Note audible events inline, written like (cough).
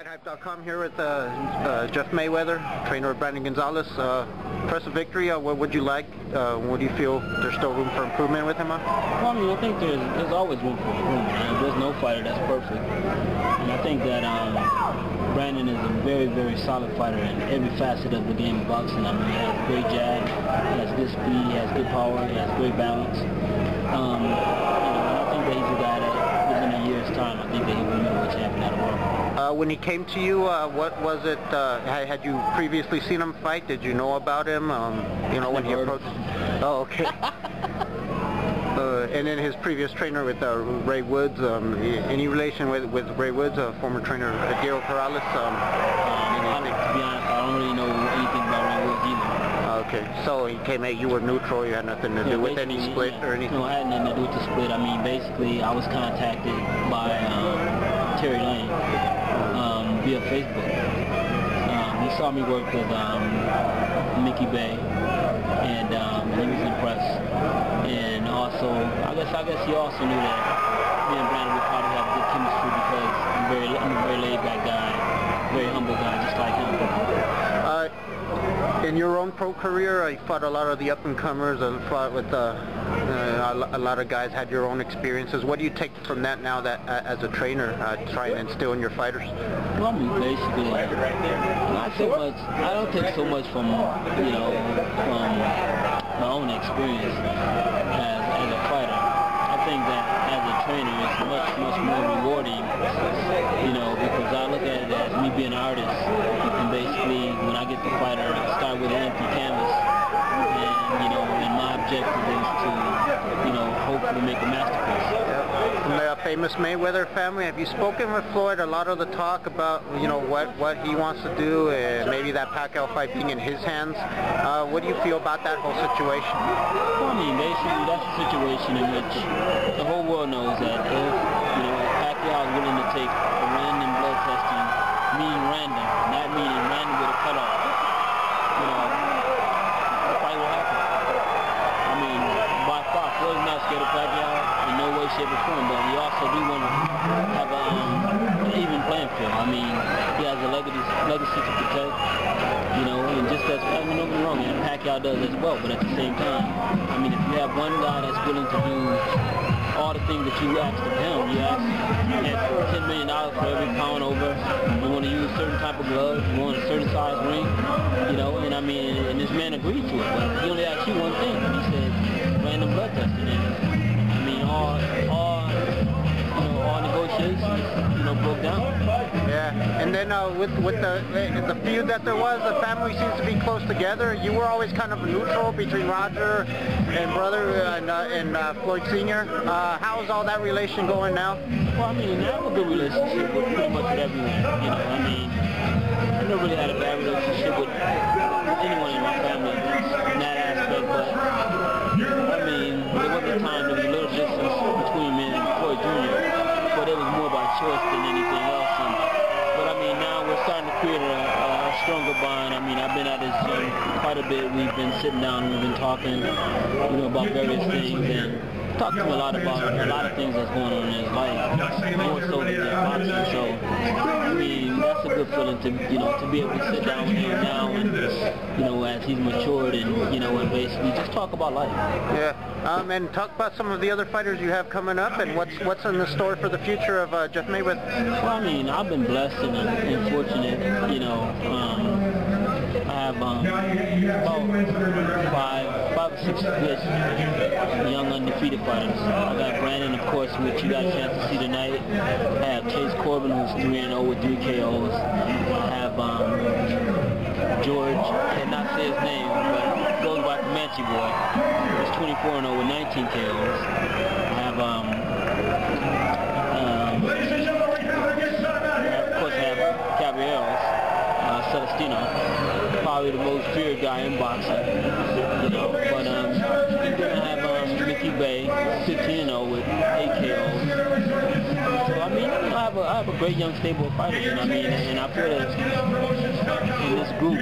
FightHype.com here with uh, uh, Jeff Mayweather, trainer of Brandon Gonzales. Uh, impressive victory. Uh, what would you like? Uh, what do you feel there's still room for improvement with him? Well, I mean, I think there's, there's always room for improvement. There's no fighter that's perfect. And I think that um, Brandon is a very, very solid fighter in every facet of the game of boxing. I mean, he has great jab, he has good speed, he has good power, he has great balance. Um, you know, I think that he's a guy that within a year's time, I think that he will be a champion of the world. Uh, when he came to you, uh, what was it? Uh, had you previously seen him fight? Did you know about him? Um, you know when he approached. Oh, okay. (laughs) Uh, and then his previous trainer with uh, Ray Woods. Um, any relation with with Ray Woods, a former trainer, uh, Diego Corrales? Um, um, to be honest, I don't really know anything about Ray Woods either. Okay, so he came at you were neutral. You had nothing to yeah, do with any split yeah, or anything. No, I had nothing to do with the split. I mean, basically, I was contacted by um, Terry Lane via Facebook. Um, he saw me work with um, Mickey Bey, and um, he was impressed. And also, I guess I guess he also knew that me and Brandon would probably have good chemistry because I'm very I'm a very laid back guy, very humble guy, just like him. Uh, in your own pro career, I fought a lot of the up-and-comers. I fought with uh, uh, a lot of guys had your own experiences. What do you take from that now that, uh, as a trainer, uh, try and instill in your fighters? Well, basically, not so much. I don't take so much from you know from my own experience as as a fighter. I think that as a trainer, it's much much more rewarding. You know, because I look at it as me being an artist, and basically when I get the fighter, I start with an empty canvas, and you know, and my objective is know make a masterpiece. Yep. From the famous Mayweather family, have you spoken with Floyd? A lot of the talk about you know what what he wants to do, and maybe that Pacquiao fight being in his hands. Uh, what do you feel about that whole situation? Well, I mean, basically that's a situation in which the whole world knows that if you know Pacquiao is willing to take a random blood testing, meaning random, not meaning random with a cutoff, you know, the fight will happen. I mean, by far, Floyd's not scared of Pacquiao in no way, shape, or form, but we also do want to have a, um, an even playing field. I mean, he has a legacy, to protect, you know, and just as, I mean, don't get me wrong, and Pacquiao does as well, but at the same time, I mean, if you have one guy that's willing to do all the things that you asked of him, you asked $10 million for every pound over, you want to use certain type of gloves, you want a certain size ring, you know, and I mean, and this man agreed to it, but he only asked you one thing, and he said, random blood testing, and I mean, all, all, then uh, with with the the feud that there was, the family seems to be close together. You were always kind of neutral between Roger and brother and, uh, and uh, Floyd Senior. Uh, how's all that relation going now? Well, I mean, I have a good relationship with pretty much with everyone. You know, I mean, I never really had a bad relationship with anyone in my family in that aspect, but I mean, there was a time there was a little distance between me and Floyd Jr., but it was more by choice stronger bond. I mean, I've been at his gym quite a bit. We've been sitting down, we've been talking, you know, about various things, and talked to him a lot about a lot of things that's going on in his life, more so than just boxing. So, good feeling to, you know, to be able to sit down with him now, and you know, as he's matured, and you know, and basically just talk about life. Yeah. Um, and talk about some of the other fighters you have coming up, and what's what's in the store for the future of uh, Jeff Mayweather. Well, I mean, I've been blessed and, and fortunate, you know. Um, I have um, about five, six good young undefeated fighters. I got Brandon, of course, which you got a chance to see tonight. I have Chase Corbin, who's 3-0 with 3 KOs. I have um, George, cannot say his name, but goes by Comanche Boy. He's 24-0 with 19 KOs. I have, um, um, of course, I have Caballeros, uh, Celestino, probably the most feared guy in boxing, 15-0 with 8 KOs. So, I mean, I have, a, I have a great young stable of fighters, and I mean, and I feel that in this group,